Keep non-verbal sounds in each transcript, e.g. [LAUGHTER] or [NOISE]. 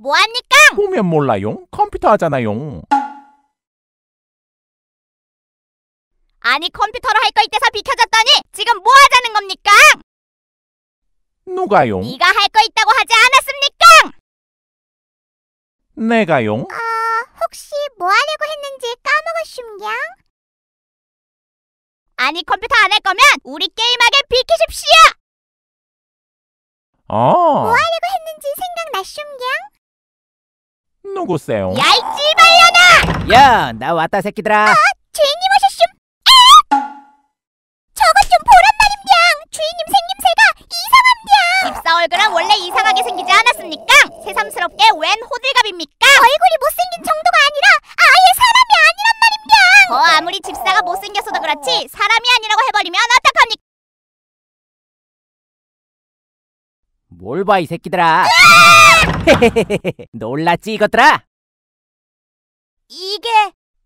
뭐합니까? 보면 몰라용. 컴퓨터 하잖아용. 아니 컴퓨터로 할 거 있대서 비켜줬더니 지금 뭐 하자는 겁니까? 누가용? 네가 할 거 있다고 하지 않았습니까? 내가용? 아, 혹시 뭐 하려고 했는지 까먹었습냐? 아니 컴퓨터 안 할 거면 우리 게임하게 비키십시오! 어. 했는지 생각났습냐? 누구세요? 야이 찌발년아! 야, 나 왔다 새끼들아. 주인님 오셨음! 저것 좀 보란 말임냥! 주인님 생김새가 이상함냥! 집사 얼굴은 원래 이상하게 생기지 않았습니까? 새삼스럽게 웬 호들갑입니까? 얼굴이 못생긴 정도가 아니라 아예 사람이 아니란 말임냥! 더 아무리 집사가 못생겼어도 그렇지 뭘 봐 이 새끼들아. [LAUGHS] 놀랐지 이것들아? 이게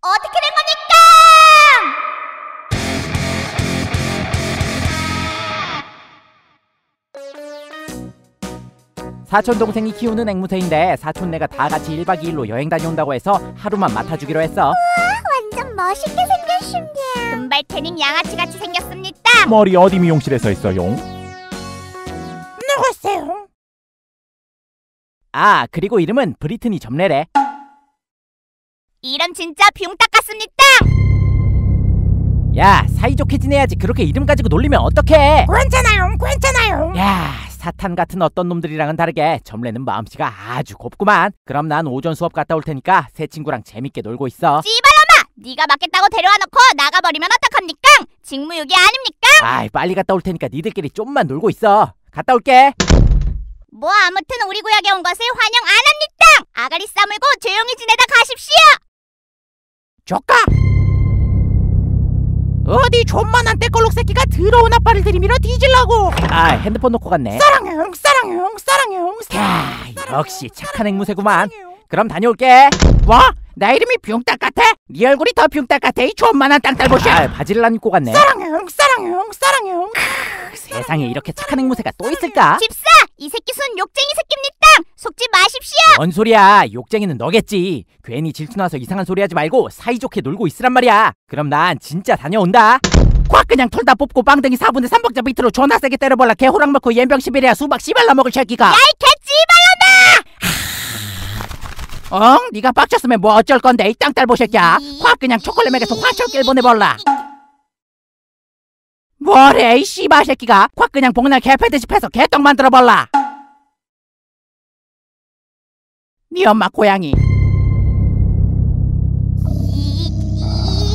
어떻게 된 겁니까? 사촌 동생이 키우는 앵무새인데 사촌네가 다 같이 1박 2일로 여행 다녀온다고 해서 하루만 맡아주기로 했어. 완전 멋있게 생겼습니다. 금발 태닝 양아치 같이 생겼습니다. 머리 어디 미용실에서? 누구세요? 아 그리고 이름은 브리트니 점례래. 이름 진짜 비용딱 같습니다. 야 사이좋게 지내야지 그렇게 이름 가지고 놀리면 어떡해? 괜찮아요, 괜찮아요. 야 사탄 같은 어떤 놈들이랑은 다르게 점례는 마음씨가 아주 곱구만. 그럼 난 오전 수업 갔다 올 테니까 새 친구랑 재밌게 놀고 있어. 씨발놈아, 네가 맡겠다고 데려와 놓고 나가버리면 어떡합니까? 직무유기 아닙니까? 아이 빨리 갔다 올 테니까 니들끼리 좀만 놀고 있어. 갔다 올게. 뭐 아무튼 우리 구역에 온 것을 환영 안 합니다. 아가리 싸물고 조용히 지내다 가십시오. 조까! 어디 존만한 떼걸록 새끼가 더러운 아빠를 들이밀어 뒤질라고! 아 핸드폰 놓고 갔네. 사랑해요, 사랑해요, 사랑해요. 야 역시 착한 앵무새구만. 그럼 다녀올게. 뭐? 나 이름이 뿅딱 같아? 네 얼굴이 더 뿅딱 같아 이 존만한 땅딸보시. 아 바지를 안 입고 갔네. 사랑해요, 사랑해요, 사랑해요. 세상에 이렇게 착한 앵무새가 또 있을까? 집사, 이 새끼 순 욕쟁이 새끼입니다. 속지 마십시오. 뭔 소리야? 욕쟁이는 너겠지. 괜히 질투나서 이상한 소리 하지 말고 사이좋게 놀고 있으란 말이야. 그럼 난 진짜 다녀온다. 콱 그냥 털다 뽑고 빵댕이 4분의 3박자 밑으로 존나 세게 때려볼라 개호랑 먹고 연병 시베리아 수박 씨발라 먹을 새끼가. 야이 개찌발놈아! 어? 네가 빡쳤으면 뭐 어쩔 건데 이 땅딸보 새끼야. 콱 그냥 초콜릿 맥에서 화철길 보내볼라. 뭐래 이 씨발 새끼가. 콱 그냥 복날 개패듯이 패서 개떡 만들어볼라. 네 엄마 고양이.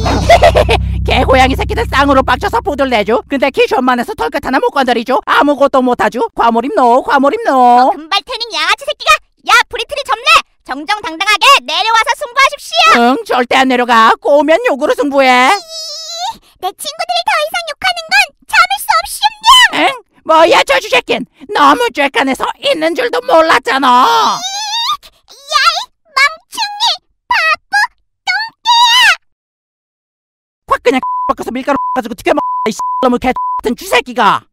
[LAUGHS] 개고양이 새끼들 쌍으로 빡쳐서 부들 내줘. 근데 키션만해서 털끝 하나 못 건드리죠. 아무것도 못하죠. 과몰입 노, 과몰입 노. 금발 태닝 양아치 새끼가 야 브리트니 점례 정정당당하게 내려와서 승부하십시오. 응, 절대 안 내려가. 꼬우면 욕으로 승부해. 내 친구들이 더 이상 뭐야 저 주제낀 너무 쬐깐해서 있는 줄도 몰랐잖아. 야이 멍충이 바보 확 그냥 [LAUGHS] 바꿔서 밀가루 [LAUGHS] 가지고 튀겨 먹. 이 [LAUGHS] 놈의 개 같은 쥐새끼가.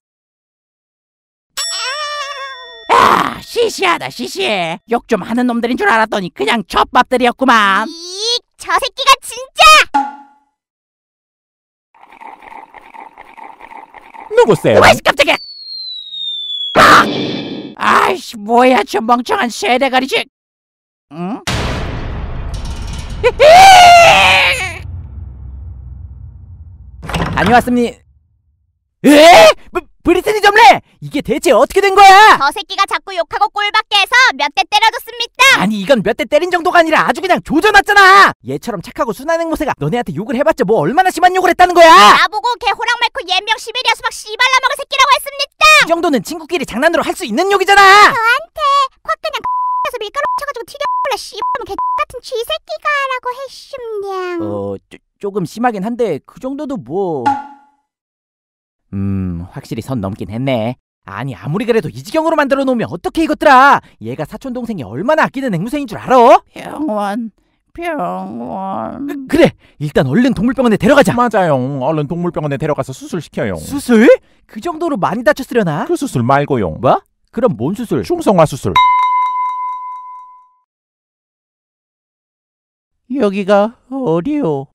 아, 시시하다 시시해. 욕 좀 하는 놈들인 줄 알았더니 그냥 젖밥들이었구만. 이저 새끼가 진짜. 누구세요? 와이 깜짝이야. 아! 아이씨 뭐야 저 멍청한 쇠대가리지. 응? 다녀왔습니다. 에? 브, 브리트니 점례! 이게 대체 어떻게 된 거야? 저 새끼가 자꾸 욕하고 꼴받게 해서 몇 대 때려줬습니다. 아니 이건 몇 대 때린 정도가 아니라 아주 그냥 조져놨잖아. 얘처럼 착하고 순한 앵무새가 너네한테 욕을 해봤자 뭐 얼마나 심한 욕을 했다는 거야? 나보고 개 호랑 말고 옌병 시베리아 수박 씨발라 먹을 새끼라고 했습니다. 이 정도는 친구끼리 장난으로 할 수 있는 욕이잖아. 저한테 콱 그냥 [LAUGHS] 에서 밀가루 쳐가지고 튀겨볼라 씨발놈 개 같은 쥐새끼가 라고 했음냥. 어, 쪼, 조금 심하긴 한데 그 정도도 뭐... 음, 확실히 선 넘긴 했네. 아니 아무리 그래도 이 지경으로 만들어 놓으면 어떻게 이것들아 얘가 사촌동생이 얼마나 아끼는 앵무새인 줄 알아? 병원 병원 그, 그래 일단 얼른 동물병원에 데려가자 맞아요. 얼른 동물병원에 데려가서 수술시켜요. 수술? 그 정도로 많이 다쳤으려나? 그 수술 말고요. 뭐? 그럼 뭔 수술? 충성화 수술. 여기가 어디요